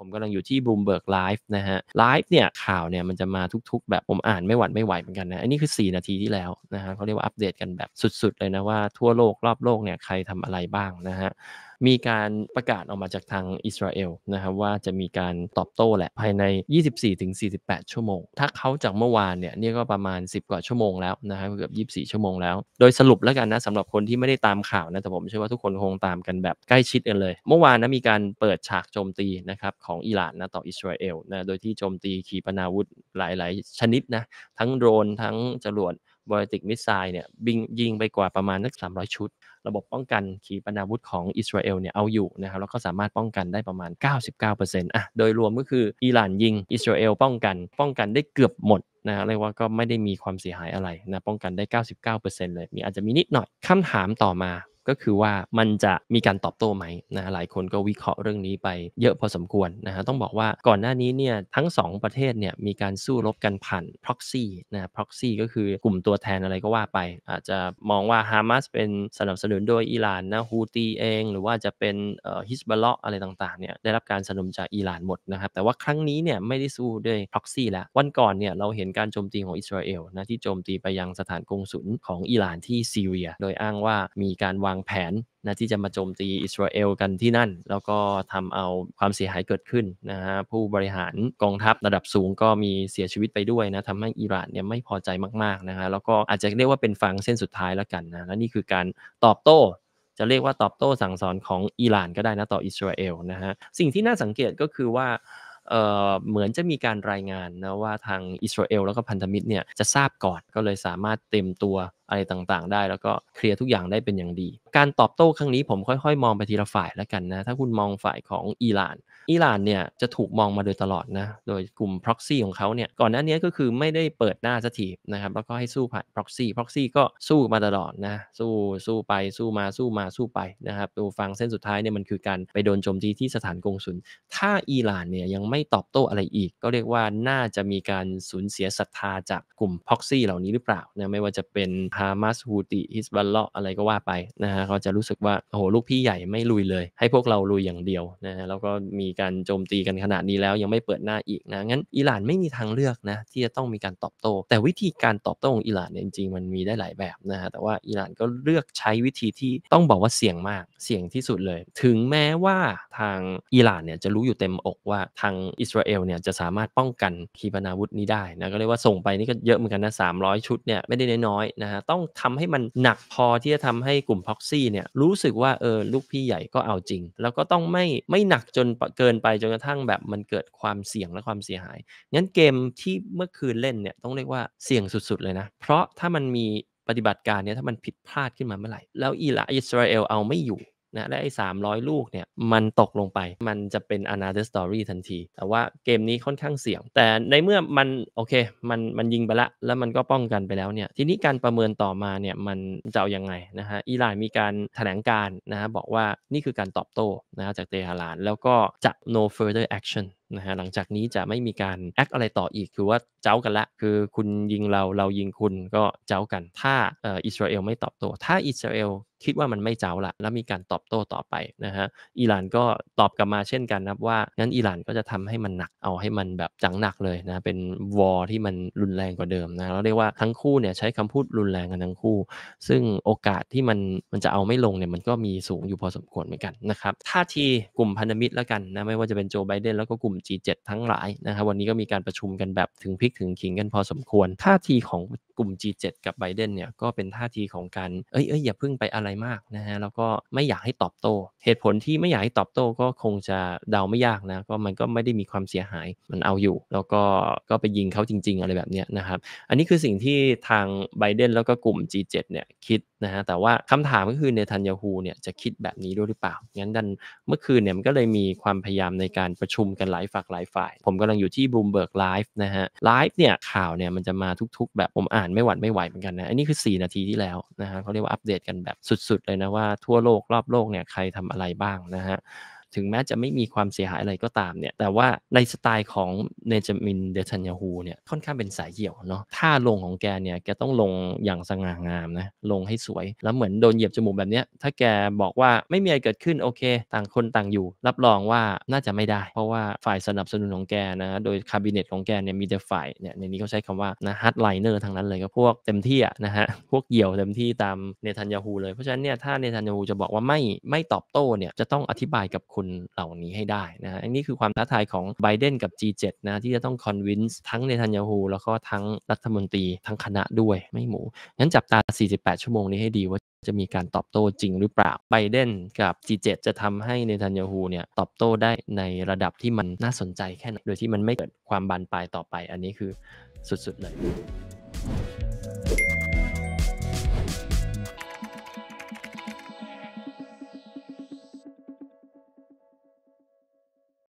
ผมกำลังอยู่ที่ Bloomberg Live นะฮะไลฟ์เนี่ยข่าวเนี่ยมันจะมาทุกๆ แบบผมอ่านไม่หวัดไม่ไหวเหมือนกันนะ อันนี้คือ 4 นาทีที่แล้วนะฮะเขาเรียกว่าอัปเดตกันแบบสุดๆ เลยนะว่าทั่วโลกรอบโลกเนี่ยใครทำอะไรบ้างนะฮะ มีการประกาศออกมาจากทางอิสราเอลนะครับว่าจะมีการตอบโต้แหละภายใน 24-48 ชั่วโมง ถ้าเขาจากเมื่อวานเนี่ยนี่ก็ประมาณ 10 กว่าชั่วโมงแล้วนะครับเกือบ 24 ชั่วโมงแล้ว โดยสรุปแล้วกันนะสำหรับคนที่ไม่ได้ตามข่าวนะแต่ผมเชื่อว่าทุกคนคงตามกันแบบใกล้ชิดกันเลย เมื่อวานนะมีการเปิดฉากโจมตีนะครับของอิหร่านนะต่ออิสราเอลนะโดยที่โจมตีขีปนาวุธหลาย ๆ ชนิดนะทั้งโดรนทั้งจรวด ballistic missile เนี่ยยิงไปกว่าประมาณนัก 300 ชุด ระบบป้องกันขีปนาวุธของอิสราเอลเนี่ยเอาอยู่นะครับ แล้วก็สามารถป้องกันได้ประมาณ 99%อะโดยรวมก็คืออิหร่านยิงอิสราเอลป้องกัน ป้องกันได้เกือบหมดนะเรียกว่าก็ไม่ได้มีความเสียหายอะไรนะป้องกันได้ 99%เลยมีอาจจะมีนิดหน่อยคำถามต่อมา ก็คือว่ามันจะมีการตอบโต้ไหมนะหลายคนก็วิเคราะห์เรื่องนี้ไปเยอะพอสมควรนะฮะต้องบอกว่าก่อนหน้านี้เนี่ยทั้ง 2 ประเทศเนี่ยมีการสู้รบกันผ่าน proxy นะ proxy ก็คือกลุ่มตัวแทนอะไรก็ว่าไป อาจจะมองว่าฮามาสเป็นสนับสนุนโดยอิหร่านนะฮูตีเอง หรือว่าจะเป็นฮิสบอลอะไรต่างๆเนี่ยได้รับการสนับสนุนจากอิหร่านหมดนะครับแต่ว่าครั้งนี้เนี่ยไม่ได้สู้ด้วย proxy แล้ววันก่อนเนี่ยเราเห็นการโจมตีของอิสราเอลนะที่โจมตีไปยังสถานกงสุลของอิหร่านที่ซีเรีย โดยอ้างว่ามีการวางแผนนะที่จะมาโจมตีอิสราเอลกันที่นั่น แล้วก็ทำเอาความเสียหายเกิดขึ้นนะฮะผู้บริหารกองทัพระดับสูงก็มีเสียชีวิตไปด้วยนะทำให้อิหร่านเนี่ยไม่พอใจมากๆนะฮะแล้วก็อาจจะเรียกว่าเป็นฟังเส้นสุดท้ายแล้วกันนะและนี่คือการตอบโต้จะเรียกว่าตอบโต้สั่งสอนของอิหร่านก็ได้นะต่ออิสราเอลนะฮะสิ่งที่น่าสังเกตก็คือว่าเอ่อเหมือนจะมีการรายงานนะว่าทางอิสราเอลแล้วก็พันธมิตรเนี่ยจะทราบก่อนก็เลยสามารถเต็มตัว อะไรต่างๆ ได้ แล้วก็เคลียร์ทุกอย่างได้เป็นอย่างดี การตอบโต้ครั้งนี้ผมค่อยๆ มองไปทีละฝ่ายแล้วกันนะ ถ้าคุณมองฝ่ายของอิหร่าน อิหร่านเนี่ยจะถูกมองมาโดยตลอดนะ โดยกลุ่ม proxy ของเขาเนี่ย ก่อนหน้านี้ก็คือไม่ได้เปิดหน้าสักทีนะครับ แล้วก็ให้สู้ผ่าน proxy proxy ก็สู้มาตลอดนะ สู้สู้ไปสู้มาสู้มาสู้ไปนะครับ ดูฟังเส้นสุดท้ายเนี่ยมันคือการไปโดนโจมตีที่สถานกงสุล ถ้าอิหร่านเนี่ยยังไม่ตอบโต้อะไรอีก ก็เรียกว่าน่าจะมีการสูญเสียศรัทธาจากกลุ่ม proxy เหล่านี้หรือเปล่านะ ไม่ว่าจะเป็นฮามาสฮูติฮิสบัลเลาะอะไรก็ว่าไปนะฮะเขาจะรู้สึกว่าโอ้โหลูกพี่ใหญ่ไม่ลุยเลย ให้พวกเราลุยอย่างเดียวนะฮะแล้วก็มีการโจมตีกันขนาดนี้แล้วยังไม่เปิดหน้าอีกนะงั้นอิหร่านไม่มีทางเลือกนะที่จะต้องมีการตอบโต้ แต่วิธีการตอบโต้ของอิหร่านเนี่ยจริงๆมันมีได้หลายแบบนะฮะแต่ว่าอิหร่านก็เลือกใช้วิธีที่ต้องบอกว่าเสี่ยงมากเสี่ยงที่สุดเลย ถึงแม้ว่าทางอิหร่านเนี่ยจะรู้อยู่เต็มอกว่าทางอิสราเอลเนี่ยจะสามารถป้องกันขีปนาวุธนี้ได้นะก็เรียกว่าส่งไปนี่ก็เยอะเหมือนกันนะ300 ชุดเนี่ยไม่ได้น้อยๆนะฮะต้องทำให้มันหนักพอที่จะทำให้กลุ่มพ็อกซี่เนี่ยรู้สึกว่าเออลูกพี่ใหญ่ก็เอาจริง แล้วก็ต้องไม่ไม่หนักจนเกินไปจนกระทั่งแบบมันเกิดความเสี่ยงและความเสียหายงั้นเกมที่เมื่อคืนเล่นเนี่ยต้องเรียกว่าเสี่ยงสุดๆเลยนะ เพราะถ้ามันมีปฏิบัติการเนี่ยถ้ามันผิดพลาดขึ้นมาเมื่อไหร่ แล้วอิหร่านอิสราเอลเอาไม่อยู่ นะและไอ้สามร้อยลูกเนี่ยมันตกลงไป มันจะเป็น another story ทันที แต่ว่าเกมนี้ค่อนข้างเสี่ยง แต่ในเมื่อมันโอเคมันมันยิงไปละ แล้วมันก็ป้องกันไปแล้วเนี่ยทีนี้การประเมินต่อมาเนี่ยมันจะเอายังไงนะฮะอิหร่านมีการแถลงการนะฮะบอกว่านี่คือการตอบโต้นะฮะจากเตหะราน แล้วก็จะ no further action นะฮะหลังจากนี้จะไม่มีการแอคอะไรต่ออีกคือว่าเจ้ากันละ คือคุณยิงเราเรายิงคุณก็เจ้ากัน ถ้าอิสราเอลไม่ตอบโต้ถ้าอิสราเอล คิดว่ามันไม่เจ้าละแล้วมีการตอบโต้ต่อไปนะฮะอิหร่านก็ตอบกลับมาเช่นกันนะว่างั้นอิหร่านก็จะทำให้มันหนักเอาให้มันแบบจังหนักเลยนะเป็นวอร์ที่มันรุนแรงกว่าเดิมนะเราเรียกว่าทั้งคู่เนี่ยใช้คำพูดรุนแรงกันทั้งคู่ ซึ่งโอกาสที่มันมันจะเอาไม่ลงเนี่ยมันก็มีสูงอยู่พอสมควรเหมือนกันนะครับท่าทีกลุ่มพันธมิตรแล้วกันนะไม่ว่าจะเป็นโจไบเดนแล้วก็กลุ่ม G7 ทั้งหลายนะครับวันนี้ก็มีการประชุมกันแบบถึงพริกถึงขิงกันพอสมควร ท่าทีของกลุ่ม G7 กับไบเดนเนี่ยก็เป็นท่าทีของการเอ้ยเอ้ยอย่าพึ่งไปอะไรมากนะฮะแล้วก็ไม่อยากให้ตอบโต้ เหตุผลที่ไม่อยากให้ตอบโต้ก็คงจะเดาไม่ยากนะก็มันก็ไม่ได้มีความเสียหายมันเอาอยู่ แล้วก็ก็ไปยิงเขาจริง ๆ อะไรแบบเนี้ยนะครับ อันนี้คือสิ่งที่ทางไบเดนแล้วก็กลุ่ม G7 เนี่ยคิด นะฮะแต่ว่าคำถามก็คือเนทันยาฮูเนี่ยจะคิดแบบนี้ด้วยหรือเปล่า งั้นดันเมื่อคืนเนี่ยมันก็เลยมีความพยายามในการประชุมกันหลายฝักหลายฝ่าย ผมกำลังอยู่ที่ Bloomberg live นะฮะไลฟ์เนี่ยข่าวเนี่ยมันจะมาทุกๆ แบบผมอ่านไม่หวัดไม่ไหวเหมือนกันนะ อันนี้คือ 4 นาทีที่แล้วนะฮะเขาเรียกว่าอัปเดตกันแบบสุดๆ เลยนะว่าทั่วโลกรอบโลกเนี่ยใครทำอะไรบ้างนะฮะ ถึงแม้จะไม่มีความเสียหายอะไรก็ตามเนี่ยแต่ว่าในสไตล์ของเนจามินเดชันยาฮูเนี่ยค่อนข้างเป็นสายเหี่ยวเนาะท่าลงของแกเนี่ยแกต้องลงอย่างสง่างามนะลงให้สวย แล้วเหมือนโดนเหยียบจมูกแบบเนี้ยถ้าแกบอกว่าไม่มีอะไรเกิดขึ้นโอเค ต่างคนต่างอยู่ รับรองว่าน่าจะไม่ได้ เพราะว่าฝ่ายสนับสนุนของแกนะโดย cabinet ของแกเนี่ยมีแต่ฝ่ายเนี่ยในนี้เขาใช้คำว่านะ hardliner ทั้งนั้นเลยก็พวกเต็มที่อะนะฮะพวกเหี่ยวเต็มที่ตามเนทันยาฮูเลยเพราะฉะนั้นเนี่ยถ้าเนทันยาฮูจะบอกว่าไม่ไม่ตอบโต้เนี่ยจะต้องอธิบายกับคนเหล่านี้ให้ได้นะอันนี้คือความท้าทายของไบเดนกับ G7 นะที่จะต้อง convince ทั้งเนทันยาฮูแล้วก็ทั้งรัฐมนตรีทั้งคณะด้วยไม่หมูงั้นจับตา 48 ชั่วโมงนี้ให้ดีว่าจะมีการตอบโต้จริงหรือเปล่าไบเดนกับ G7 จะทำให้เนทันยาฮูเนี่ยตอบโต้ได้ในระดับที่มันน่าสนใจแค่ไหนโดยที่มันไม่เกิดความบานปลายต่อไป อันนี้คือสุดๆเลย